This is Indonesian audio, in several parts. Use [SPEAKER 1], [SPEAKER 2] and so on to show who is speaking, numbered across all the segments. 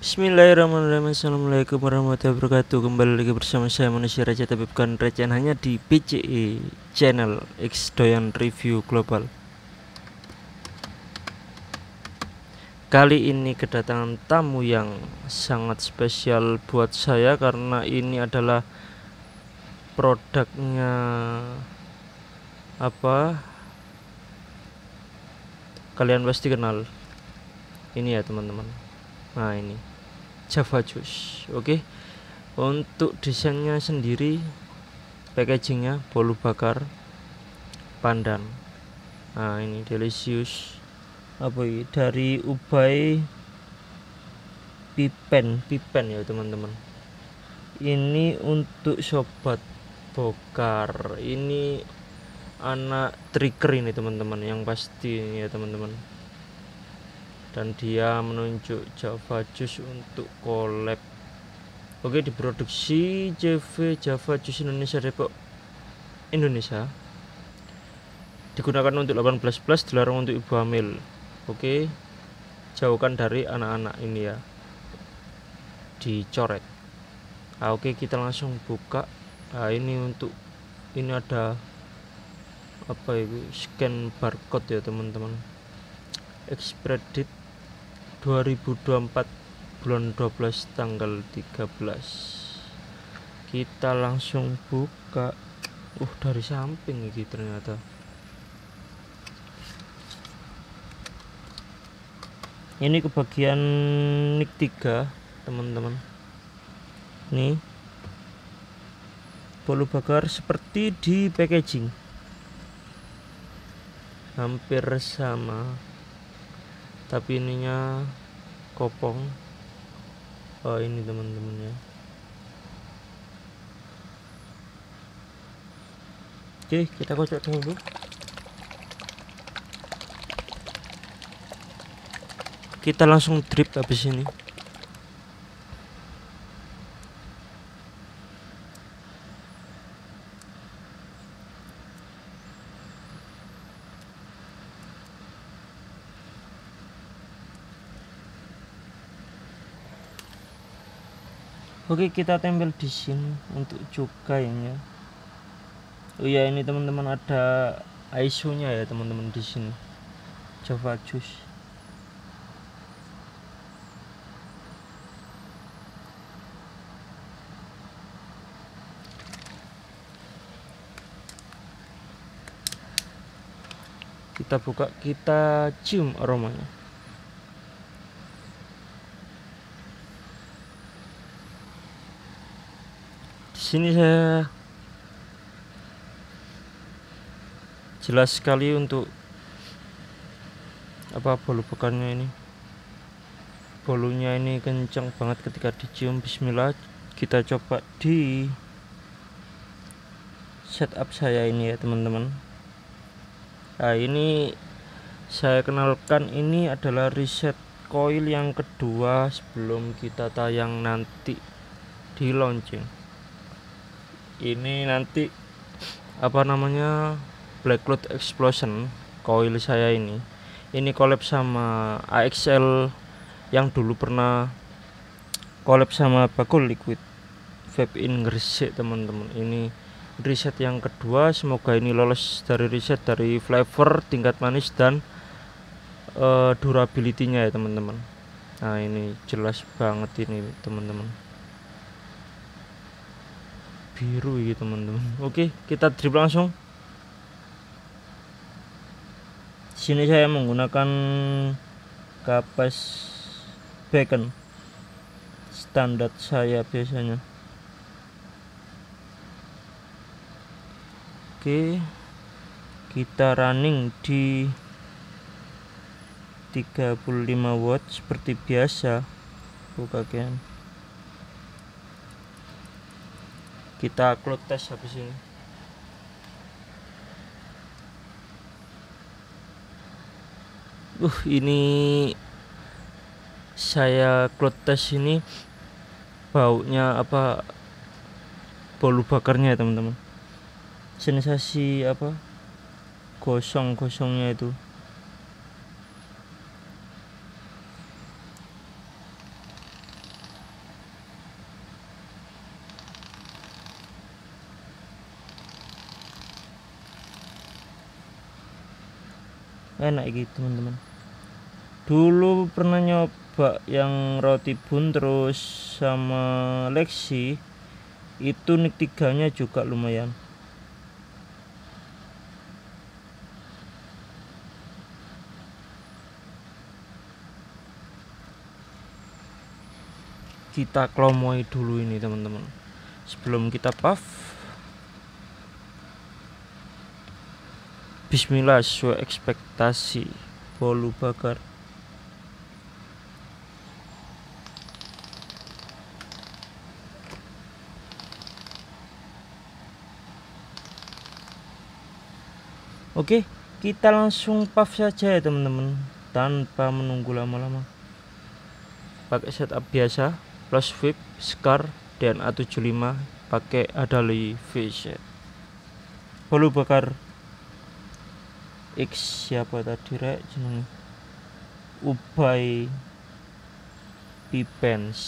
[SPEAKER 1] Bismillahirrahmanirrahim. Assalamualaikum warahmatullahi wabarakatuh. Kembali lagi bersama saya manusia Raja Tapi bukan recehan hanya di PCE Channel X Doyan Review Global. Kali ini kedatangan tamu yang sangat spesial buat saya Karena ini adalah produknya Apa? Kalian pasti kenal. Ini ya teman-teman. Nah ini Java Juice. Oke. Okay? untuk desainnya sendiri packagingnya bolu bakar pandan. Nah ini delicious. Apa ini? Dari Ubay pipen pipen ya teman-teman. Ini untuk sobat bokar. Ini anak trigger ini teman-teman yang pasti ya teman-teman dan dia menunjuk Java Juice untuk collab. Oke diproduksi CV Java Juice Indonesia Depok Indonesia. Digunakan untuk 18 plus dilarang untuk ibu hamil. Oke jauhkan dari anak-anak ini ya. Dicoret. Nah, Oke kita langsung buka. Nah ini untuk ini ada apa itu? Scan barcode ya teman-teman. Expedit 2024 bulan 12 tanggal 13 kita langsung buka. Uh dari samping ini ternyata. Ini kebagian nik 3 teman-teman. Nih. Bolu bakar seperti di packaging. Hampir sama tapi ininya kopong. Oh ini teman-teman ya oke kita kocok dulu. Kita langsung drip habis ini Oke kita tempel di sini untuk cukainya. Oh ya ini teman-teman ada ISO nya ya teman-teman di sini. Java Juice. Kita buka, kita cium aromanya. Sini saya jelas sekali untuk apa bolu bekannya ini. Bolunya ini kencang banget ketika dicium. Bismillah kita coba di setup saya ini ya teman-teman. Nah ini saya kenalkan ini adalah reset coil yang kedua sebelum kita tayang nanti di launching ini nanti apa namanya Black Cloud Explosion coil saya ini. Ini collab sama AXL yang dulu pernah collab sama Bakul Liquid. Vape in Gresik teman-teman. Ini riset yang kedua. Semoga ini lolos dari riset dari flavor tingkat manis dan uh, durability-nya ya teman-teman. Nah ini jelas banget ini teman-teman biru ya teman-teman. Oke kita drip langsung. Sini saya menggunakan kapas bacon. Standar saya biasanya. Oke kita running di 35 watt seperti biasa. Buka kan kita cloud test habis ini. Uh ini saya cloud test ini baunya apa? Bolu bakarnya ya teman-teman. Sensasi apa? Gosong-gosongnya itu enak gitu teman-teman. Dulu pernah nyoba yang roti bun terus sama Lexi itu nik tiganya juga lumayan. Kita klomoi dulu ini teman-teman. Sebelum kita puff Bismillah sesuai ekspektasi bolu bakar Oke, kita langsung puff saja ya teman-teman tanpa menunggu lama-lama. Pakai setup biasa, plus VIP, Scar, dan A75 pakai Adali V-Set. Bolu bakar X siapa tadi rek jeneng Ubay Pipens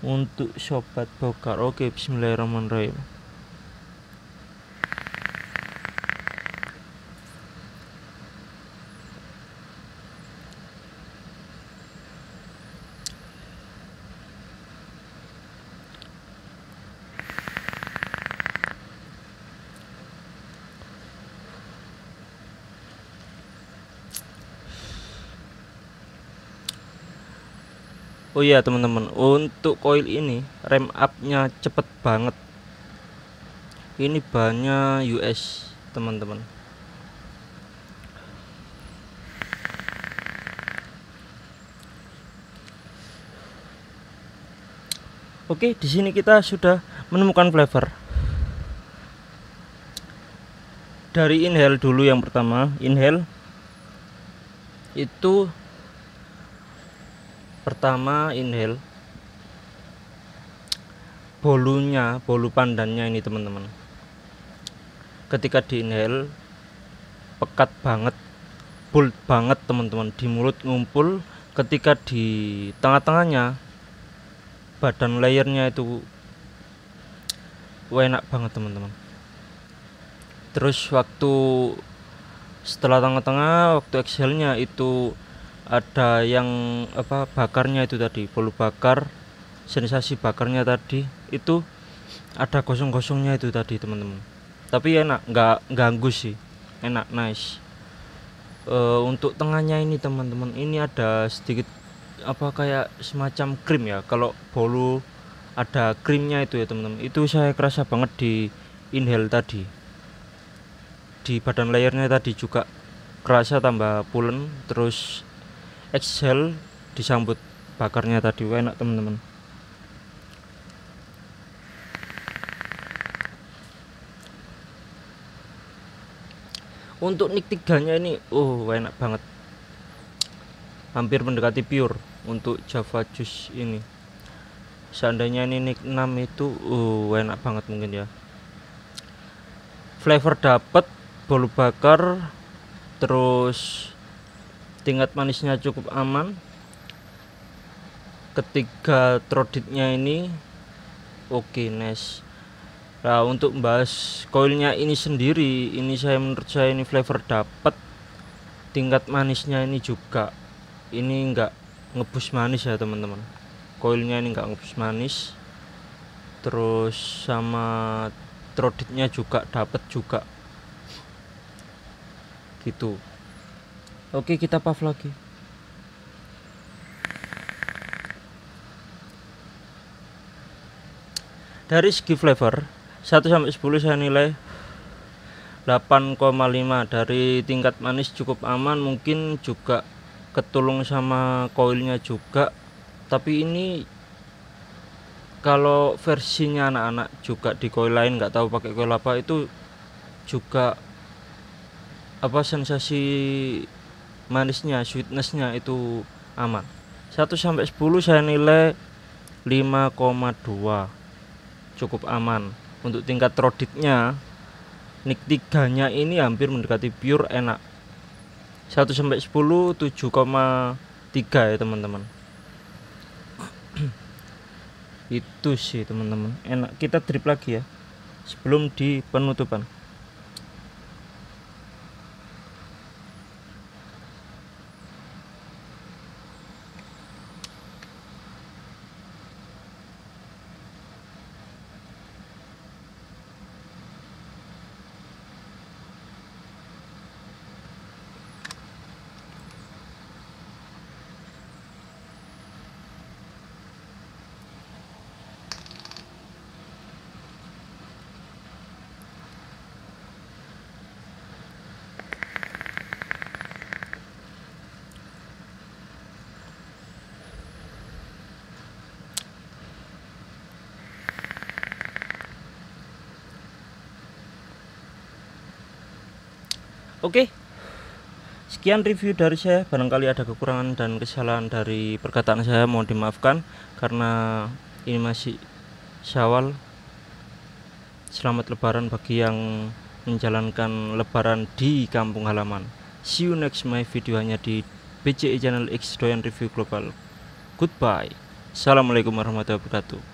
[SPEAKER 1] untuk sobat bokar. Oke, bismillahirrahmanirrahim. Oh iya teman-teman. Untuk coil ini rem up-nya cepet banget. Ini banyak US teman-teman. Oke di sini kita sudah menemukan flavor. Dari inhale dulu yang pertama. Inhale. Itu pertama inhale. Bolunya bolu pandannya ini teman-teman. Ketika di inhale pekat banget bold banget teman-teman. Di mulut ngumpul ketika di tengah-tengahnya badan layernya itu enak banget teman-teman. Terus waktu setelah tengah-tengah waktu exhalnya itu ada yang apa bakarnya itu tadi bolu bakar sensasi bakarnya tadi itu ada gosong-gosongnya itu tadi teman-teman. Tapi enak nggak ganggu sih enak nice. E, untuk tengahnya ini teman-teman ini ada sedikit apa kayak semacam krim ya. Kalau bolu ada krimnya itu ya teman-teman. Itu saya kerasa banget di inhale tadi. Di badan layarnya tadi juga kerasa tambah pulen terus Excel disambut bakarnya tadi. Enak teman-teman. Untuk nick tiganya ini oh enak banget. Hampir mendekati pure untuk Java Juice ini. Seandainya ini nick 6 itu uh enak banget mungkin ya. Flavor dapat bolu bakar terus tingkat manisnya cukup aman. Ketiga troditnya ini oke okay, nice. Nah untuk membahas koilnya ini sendiri ini saya menurut saya ini flavor dapat. Tingkat manisnya ini juga ini enggak ngebus manis ya teman-teman. Koilnya ini enggak ngebus manis. Terus sama troditnya juga dapat juga. Gitu Oke, kita puff lagi. Dari segi flavor, 1 sampai 10 saya nilai 8,5 dari tingkat manis cukup aman mungkin juga ketulung sama koilnya juga tapi ini kalau versinya anak-anak juga di koil lain nggak tahu pakai koil apa itu juga apa sensasi manisnya sweetnessnya itu aman. 1 sampai 10 saya nilai 5,2 cukup aman. Untuk tingkat roditnya nik tiganya ini hampir mendekati pure enak. 1 sampai 10 7,3 ya teman-teman. Itu sih teman-teman. Enak. Kita drip lagi ya sebelum di penutupan oke. Sekian review dari saya. Barangkali ada kekurangan dan kesalahan dari perkataan saya mohon dimaafkan. Karena ini masih syawal. Selamat lebaran bagi yang menjalankan lebaran di kampung halaman. See you next my video hanya di BCI Channel X Doyan Review Global. Goodbye. Assalamualaikum warahmatullahi wabarakatuh